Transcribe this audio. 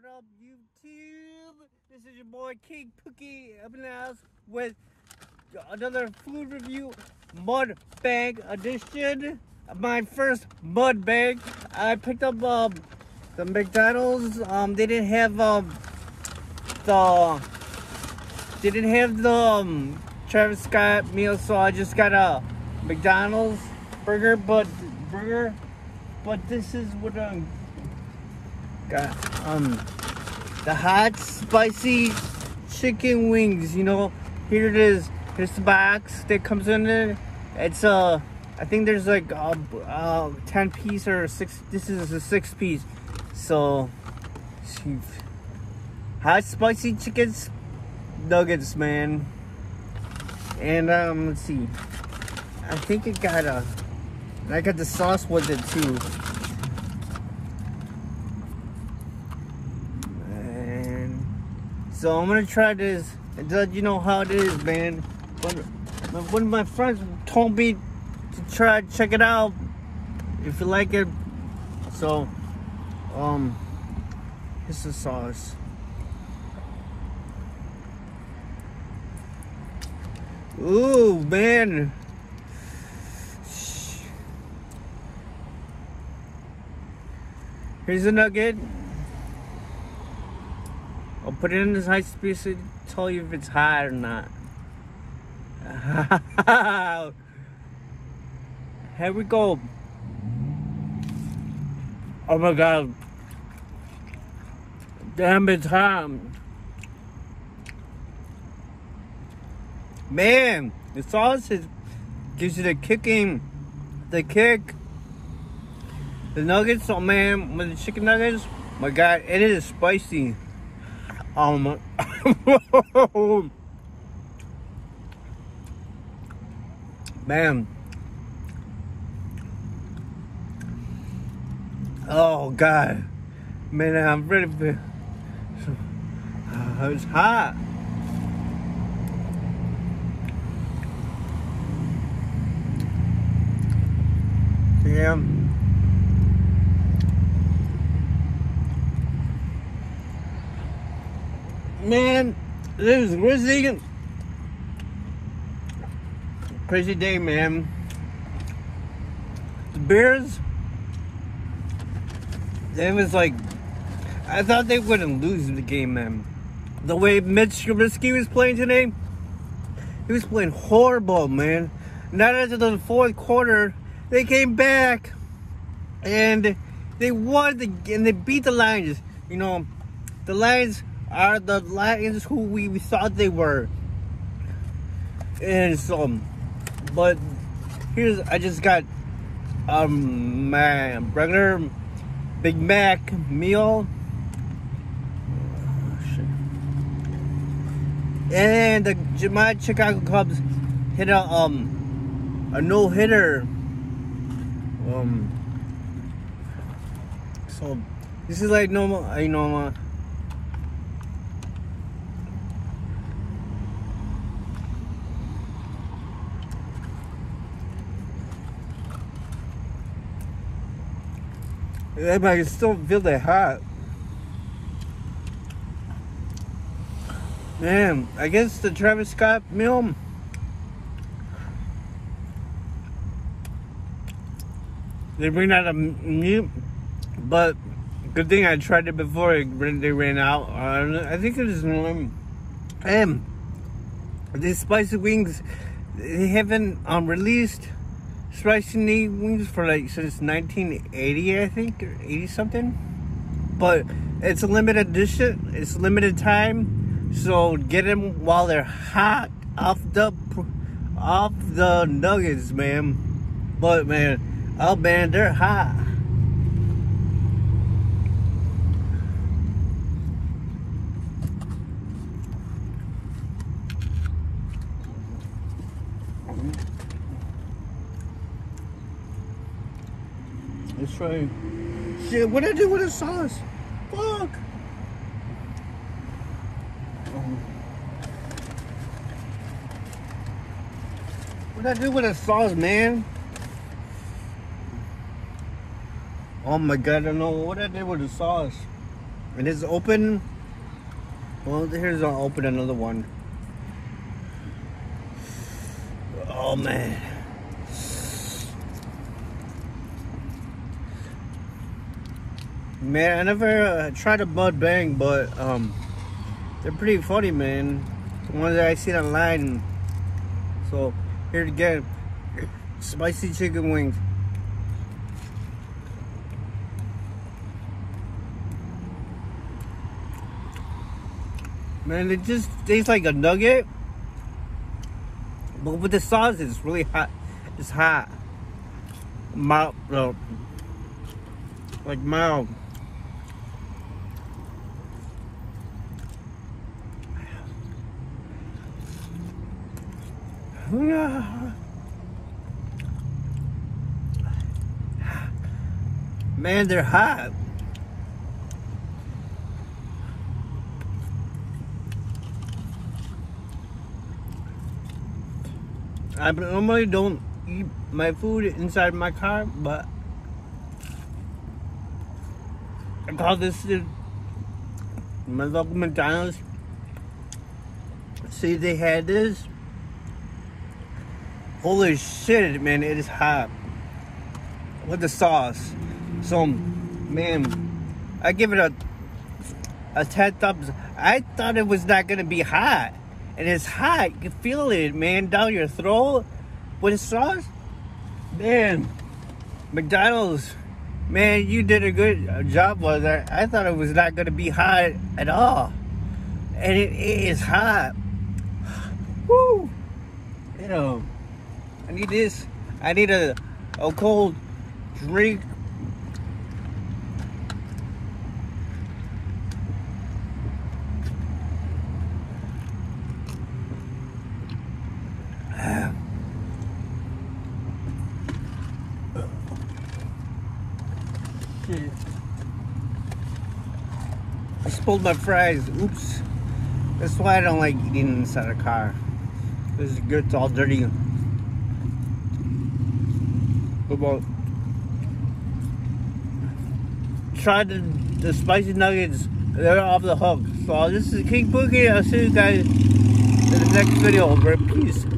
What up, YouTube? This is your boy King Pookie up in the house with another food review mud bag edition. My first mukbang. I picked up um, the McDonald's. Um, they didn't have um, the they didn't have the um, Travis Scott meal, so I just got a McDonald's burger, but burger. But this is what I'm got. Um, the hot spicy chicken wings. You know, here it is. Here's the box that comes in it. It's uh, I think there's like a, a ten piece or six. This is a six piece. So, hot spicy chickens nuggets, man. And um, let's see. I think it got a. I got the sauce with it too. And so I'm gonna try this and let you know how it is, man. But one of my friends told me to try check it out if you like it. So, um, here's the sauce. Ooh, man. Here's a nugget. I'll put it in this high speed to tell you if it's hot or not. Here we go. Oh my god. Damn, it's hot. Man, the sauce is, gives you the kicking, the kick. The nuggets, oh man, with the chicken nuggets, my god, it is spicy. Um, man. Oh god, man, I'm ready for. Uh, it's hot. Yeah. Man, this is crazy. Crazy day, man. The Bears, it was like, I thought they wouldn't lose the game, man. The way Mitch Trubisky was playing today, he was playing horrible, man. Not after the fourth quarter, they came back and they won the and they beat the Lions. You know, the Lions are the Lions who we, thought they were. And so, but here's I just got um my regular Big Mac meal. And the my Chicago Cubs hit a um a no hitter um so this is like normal I know uh, I can still feel that hot. Man, I guess the Travis Scott meal They bring out a new, but good thing I tried it before they ran out. I think it is. Um, um, these spicy wings, they haven't um, released spicy wings for like since 1980, I think, or 80 something. But it's a limited edition. It's limited time, so get them while they're hot off the off the nuggets, man. But man. Oh man, they're hot. Let's. Shit, what did I do with the sauce? Fuck. What did I do with the sauce, man? Oh my god, I don't know what I did with the sauce. And it's open. Well, here's I'll open another one. Oh man. Man, I never uh, tried a mukbang, but um, they're pretty funny, man. The ones that I seen online. So here again, spicy chicken wings. Man, it just tastes like a nugget. But with the sauce, it's really hot. It's hot. Mild, uh, like mild. Man, they're hot. I normally don't eat my food inside my car, but I called this my local McDonald's. See, they had this. Holy shit, man, it is hot. With the sauce. So, man, I give it a a 10 thumbs. I thought it was not gonna be hot and it's hot. You can feel it, man, down your throat with the sauce. Man, McDonald's, man, you did a good job with that. I thought it was not going to be hot at all. And it is hot. Woo! You know, I need this. I need a, a cold drink Shit. I spilled my fries. Oops. That's why I don't like eating inside a car. This is good. It's all dirty. About try the, the spicy nuggets. They're off the hook. So this is King Pookie. I'll see you guys in the next video. Peace.